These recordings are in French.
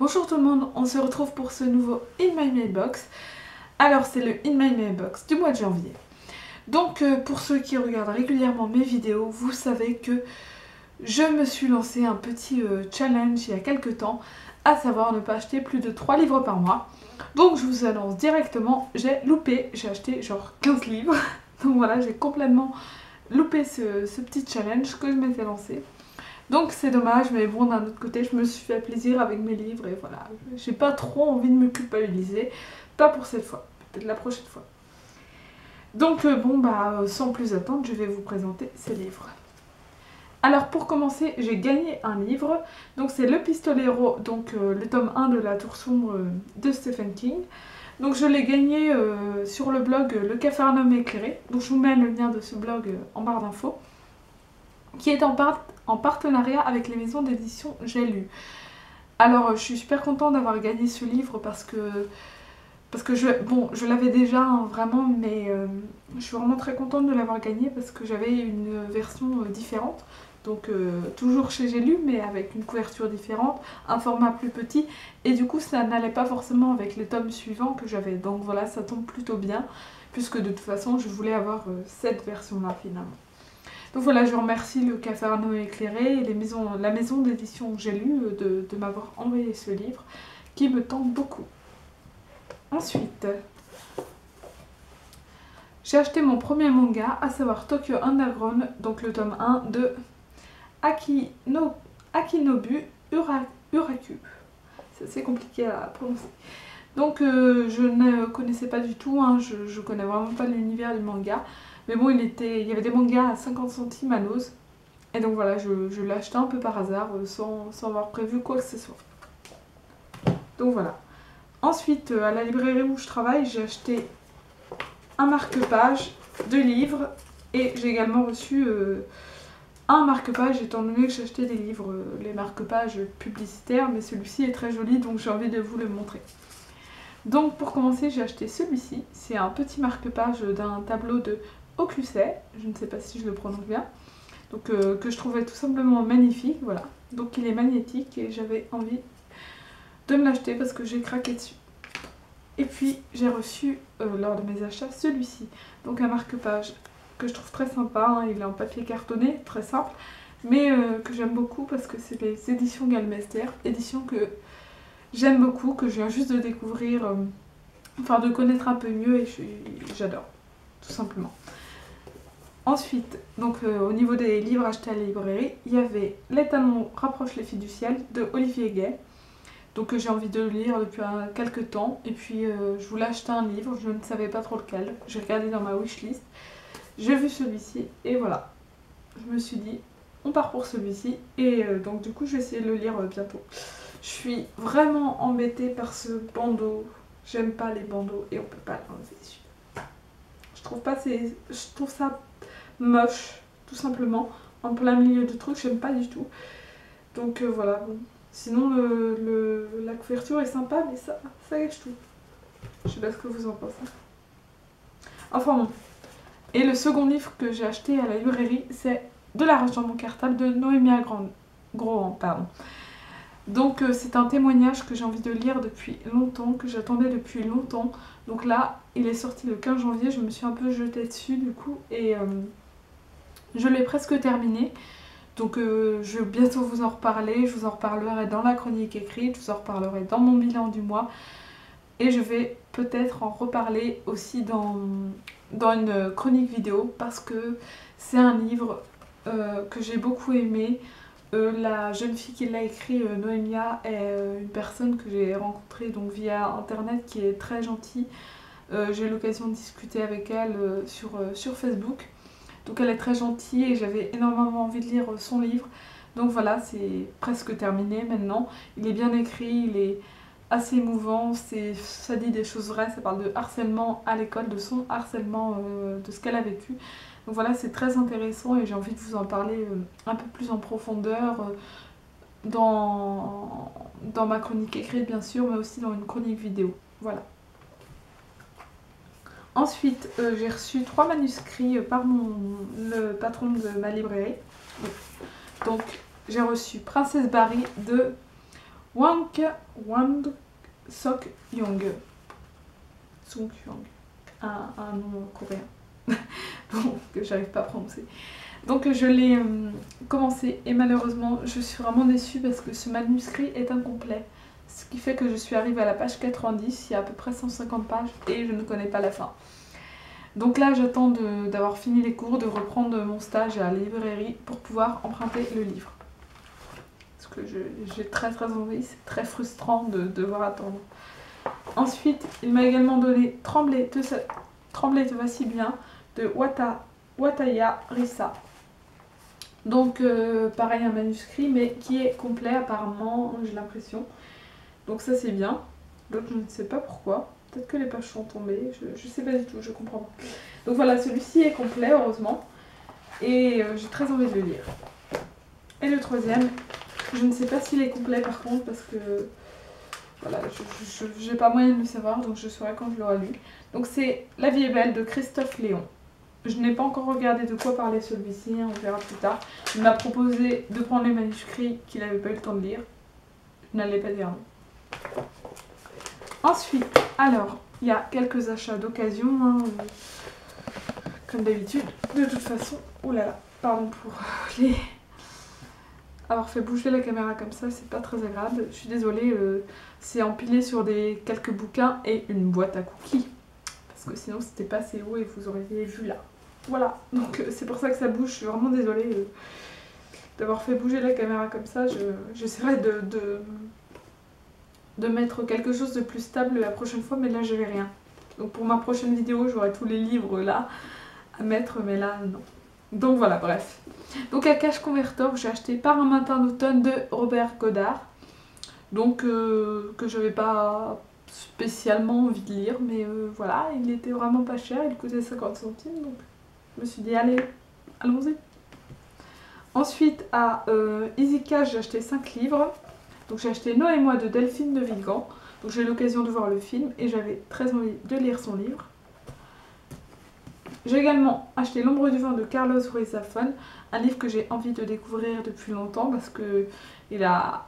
Bonjour tout le monde, on se retrouve pour ce nouveau In My Mailbox. Alors c'est le In My Mailbox du mois de janvier. Donc euh, pour ceux qui regardent régulièrement mes vidéos, vous savez que je me suis lancé un petit euh, challenge il y a quelques temps, à savoir ne pas acheter plus de 3 livres par mois. Donc je vous annonce directement, j'ai loupé, j'ai acheté genre 15 livres. Donc voilà, j'ai complètement loupé ce, ce petit challenge que je m'étais lancé. Donc c'est dommage, mais bon, d'un autre côté, je me suis fait plaisir avec mes livres et voilà. J'ai pas trop envie de me culpabiliser. Pas pour cette fois, peut-être la prochaine fois. Donc euh, bon, bah sans plus attendre, je vais vous présenter ces livres. Alors pour commencer, j'ai gagné un livre. Donc c'est Le Pistolero, donc euh, le tome 1 de La Tour Sombre euh, de Stephen King. Donc je l'ai gagné sur le blog Le Cafarnum éclairé. Donc je vous mets le lien de ce blog en barre d'infos qui est en, en partenariat avec les maisons d'édition J'ai lu. Alors je suis super contente d'avoir gagné ce livre parce que parce que je bon je l'avais déjà hein, vraiment mais euh, je suis vraiment très contente de l'avoir gagné parce que j'avais une version euh, différente donc euh, toujours chez J'ai lu mais avec une couverture différente, un format plus petit et du coup ça n'allait pas forcément avec les tomes suivants que j'avais donc voilà ça tombe plutôt bien puisque de toute façon je voulais avoir cette version là finalement. Donc voilà, je remercie le Café Arnaud éclairé et la maison d'édition J'ai lu euh, de, m'avoir envoyé ce livre qui me tente beaucoup. Ensuite, j'ai acheté mon premier manga, à savoir Tokyo Underground, donc le tome 1 de Akino, Akinobu Uraku. C'est compliqué à prononcer. Donc euh, je ne connaissais pas du tout, hein, je, je connais vraiment pas l'univers du manga. Mais bon, il, était, il y avait des mangas à 50 centimes à Nose. Et donc voilà, je, je l'ai acheté un peu par hasard, euh, sans, avoir prévu quoi que ce soit. Donc voilà. Ensuite, euh, à la librairie où je travaille, j'ai acheté un marque-page, deux livres, et j'ai également reçu euh, un marque-page, étant donné que acheté des livres, les marque-pages publicitaires, mais celui-ci est très joli, donc j'ai envie de vous le montrer. Donc pour commencer, j'ai acheté celui-ci. C'est un petit marque-page d'un tableau de Je ne sais pas si je le prononce bien, donc euh, que je trouvais tout simplement magnifique, voilà. Donc il est magnétique et j'avais envie de me l'acheter parce que j'ai craqué dessus. Et puis j'ai reçu euh, lors de mes achats celui-ci, donc un marque-page que je trouve très sympa, hein. il est en papier cartonné, très simple, mais euh, que j'aime beaucoup parce que c'est les éditions Galmester, éditions que j'aime beaucoup, que je viens juste de découvrir, enfin de connaître un peu mieux et j'adore, tout simplement. Ensuite, donc euh, au niveau des livres achetés à la librairie, il y avait Les talons rapprochent les filles du ciel de Olivier Gay. Donc j'ai envie de le lire depuis quelques temps. Et puis euh, je voulais acheter un livre, je ne savais pas trop lequel. J'ai regardé dans ma wishlist. J'ai vu celui-ci et voilà. Je me suis dit, on part pour celui-ci. Et euh, donc du coup je vais essayer de le lire bientôt. Je suis vraiment embêtée par ce bandeau. J'aime pas les bandeaux et on peut pas l'enlever. Je trouve pas c'est. Je trouve ça moche, tout simplement. En plein milieu de truc, j'aime pas du tout. Donc euh, voilà, bon. Sinon, le, la couverture est sympa, mais ça, ça gâche tout. Je sais pas ce que vous en pensez. Enfin bon. Et le second livre que j'ai acheté à la librairie, c'est De la dans mon cartable de Noémia Grohan. Pardon. Donc euh, c'est un témoignage que j'ai envie de lire depuis longtemps, que j'attendais depuis longtemps. Donc là, il est sorti le 15 janvier, je me suis un peu jetée dessus du coup. Et euh, je l'ai presque terminé. Donc euh, je vais bientôt vous en reparler. Je vous en reparlerai dans la chronique écrite. Je vous en reparlerai dans mon bilan du mois. Et je vais peut-être en reparler aussi dans, dans une chronique vidéo. Parce que c'est un livre euh, que j'ai beaucoup aimé. Euh, la jeune fille qui l'a écrit, Noémia, est une personne que j'ai rencontrée donc via internet qui est très gentille. j'ai eu l'occasion de discuter avec elle sur, sur Facebook. Donc elle est très gentille et j'avais énormément envie de lire son livre. Donc voilà, c'est presque terminé maintenant. Il est bien écrit, il est assez émouvant, ça dit des choses vraies, ça parle de harcèlement à l'école, de son harcèlement, euh, de ce qu'elle a vécu. Donc voilà, c'est très intéressant et j'ai envie de vous en parler euh, un peu plus en profondeur euh, dans, dans ma chronique écrite bien sûr, mais aussi dans une chronique vidéo. Voilà. Ensuite, euh, j'ai reçu trois manuscrits par mon, le patron de ma librairie. Donc, j'ai reçu Princesse Barry de Wank Wang Sok Young. Sung Young. Un, nom coréen. que j'arrive pas à prononcer. Donc je l'ai euh, commencé et malheureusement je suis vraiment déçue parce que ce manuscrit est incomplet. Ce qui fait que je suis arrivée à la page 90, il y a à peu près 150 pages et je ne connais pas la fin. Donc là j'attends d'avoir fini les cours, de reprendre mon stage à la librairie pour pouvoir emprunter le livre. Parce que j'ai très très envie, c'est très frustrant de devoir attendre. Ensuite, il m'a également donné Trembler te, Trembler te va bien de Wata, Wataya Risa. Donc euh, pareil un manuscrit mais qui est complet apparemment, j'ai l'impression. Donc ça c'est bien. L'autre je ne sais pas pourquoi. Peut-être que les pages sont tombées, je, ne sais pas du tout, je comprends pas. Donc voilà, celui-ci est complet heureusement. Et euh, j'ai très envie de le lire. Et le troisième, je ne sais pas s'il est complet par contre parce que voilà, je n'ai pas moyen de le savoir donc je saurai quand je l'aurai lu. Donc c'est La vie est belle de Christophe Léon. Je n'ai pas encore regardé de quoi parler celui-ci, hein, on verra plus tard. Il m'a proposé de prendre les manuscrits qu'il n'avait pas eu le temps de lire. Je n'allais pas dire non. Ensuite, alors, il y a quelques achats d'occasion, hein, comme d'habitude. De toute façon, oh là là, pardon pour les... avoir fait bouger la caméra comme ça, c'est pas très agréable. Je suis désolée, euh, c'est empilé sur des quelques bouquins et une boîte à cookies. Parce que sinon c'était pas assez haut et vous auriez vu là. Voilà, donc euh, c'est pour ça que ça bouge, je suis vraiment désolée euh, d'avoir fait bouger la caméra comme ça. J'essaierai de, de, mettre quelque chose de plus stable la prochaine fois, mais là j'avais rien. Donc pour ma prochaine vidéo, j'aurai tous les livres là à mettre, mais là non. Donc voilà, bref. Donc à Cash Converter, j'ai acheté Par un matin d'automne de Robert Godard. Donc euh, que j'avais pas spécialement envie de lire, mais voilà, il était vraiment pas cher, il coûtait 50 centimes, donc je me suis dit, allez, allons-y. Ensuite, à euh, Easy Cash, j'ai acheté 5 livres. Donc j'ai acheté Noé et moi de Delphine de Vigan. Donc j'ai eu l'occasion de voir le film et j'avais très envie de lire son livre. J'ai également acheté L'ombre du vent de Carlos Ruiz Zafón, un livre que j'ai envie de découvrir depuis longtemps parce que il a,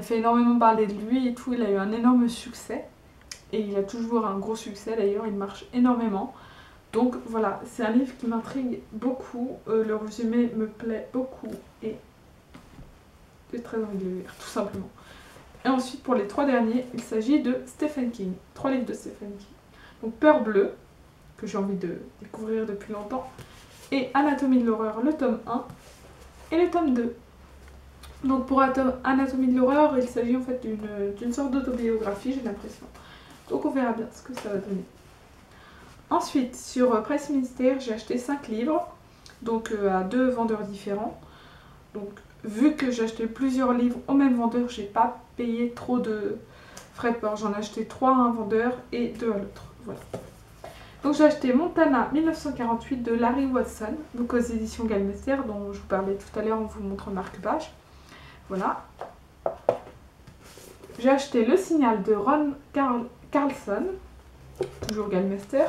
fait énormément parler de lui et tout, il a eu un énorme succès. Et il a toujours un gros succès d'ailleurs, il marche énormément. Donc voilà, c'est un livre qui m'intrigue beaucoup, euh, le résumé me plaît beaucoup et j'ai très envie de lire, tout simplement. Et ensuite, pour les trois derniers, il s'agit de Stephen King, trois livres de Stephen King. Donc Peur bleue, que j'ai envie de découvrir depuis longtemps, et Anatomie de l'horreur, le tome 1, et le tome 2. Donc pour Anatomie de l'horreur, il s'agit en fait d'une sorte d'autobiographie, j'ai l'impression. Donc on verra bien ce que ça va donner. Ensuite, sur Presse Ministère, j'ai acheté 5 livres, donc euh, à deux vendeurs différents. Donc, vu que j'ai acheté plusieurs livres au même vendeur, j'ai pas payé trop de frais de port. J'en ai acheté 3 à un vendeur et 2 à l'autre. Voilà. Donc j'ai acheté Montana 1948 de Larry Watson, donc aux éditions Galmester, dont je vous parlais tout à l'heure en vous montrant marque-page. Voilà. J'ai acheté Le Signal de Ron Carlson, toujours Galmester.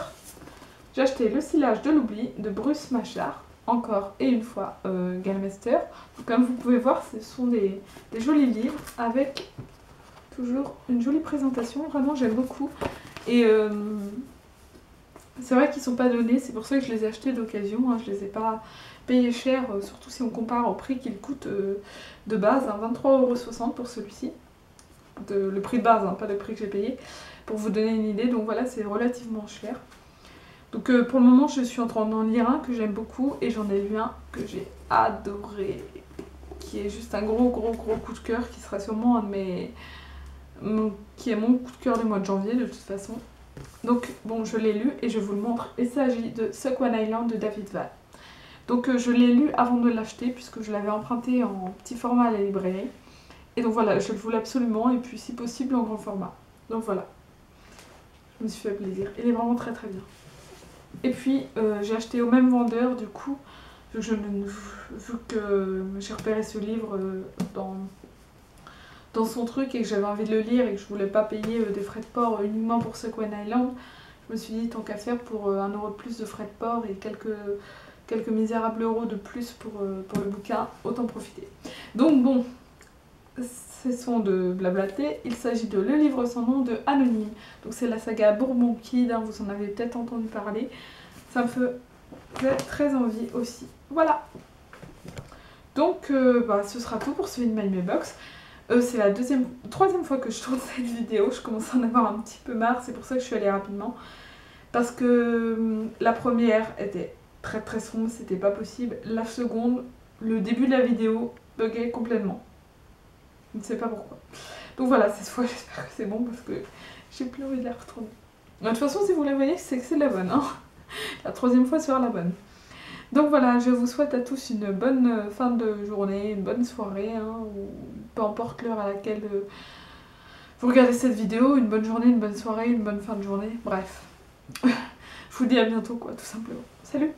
J'ai acheté Le Silage de l'oubli de Bruce Machard, encore et une fois euh, Galmester. comme vous pouvez voir, ce sont des, jolis livres avec toujours une jolie présentation. Vraiment, j'aime beaucoup. Et euh, c'est vrai qu'ils sont pas donnés, c'est pour ça que je les ai achetés d'occasion. Hein. Je les ai pas payés cher, euh, surtout si on compare au prix qu'ils coûtent de base, hein, 23,60€ pour celui-ci. Le prix de base, hein, pas le prix que j'ai payé, pour vous donner une idée. Donc voilà, c'est relativement cher. Donc euh, pour le moment, je suis en train d'en lire un que j'aime beaucoup et j'en ai lu un que j'ai adoré, qui est juste un gros gros gros coup de cœur, qui sera sûrement un de mes... qui est mon coup de cœur du mois de janvier de toute façon. Donc bon, je l'ai lu et je vous le montre. Il s'agit de Suck One Island de David Val. Donc euh, je l'ai lu avant de l'acheter puisque je l'avais emprunté en petit format à la librairie. Et donc voilà, je le voulais absolument et puis si possible en grand format. Donc voilà, je me suis fait plaisir. Il est vraiment très très bien. Et puis euh, j'ai acheté au même vendeur du coup, vu que, j'ai repéré ce livre euh, dans, son truc et que j'avais envie de le lire et que je voulais pas payer euh, des frais de port uniquement pour One Island, je me suis dit tant qu'à faire pour un euro de plus de frais de port et quelques, quelques misérables euros de plus pour, pour le bouquin, autant profiter. Donc bon, cessons de blablater. Il s'agit de Le livre sans nom de Anonyme. Donc c'est la saga Bourbon Kid, hein, vous en avez peut-être entendu parler. Ça me fait très envie aussi. Voilà. Donc euh, bah, ce sera tout pour ce de My Box. C'est la deuxième, troisième fois que je tourne cette vidéo. Je commence à en avoir un petit peu marre, c'est pour ça que je suis allée rapidement. Parce que hum, la première était très très sombre, c'était pas possible. La seconde, le début de la vidéo buguait complètement. Je ne sais pas pourquoi. Donc voilà, cette fois j'espère que c'est bon parce que j'ai plus envie de la retourner. De toute façon, si vous la voyez, c'est que c'est la bonne. Hein la troisième fois sera la bonne. Donc voilà, je vous souhaite à tous une bonne fin de journée, une bonne soirée, hein, peu importe l'heure à laquelle euh, vous regardez cette vidéo, une bonne journée, une bonne soirée, une bonne fin de journée, bref. je vous dis à bientôt quoi, tout simplement. Salut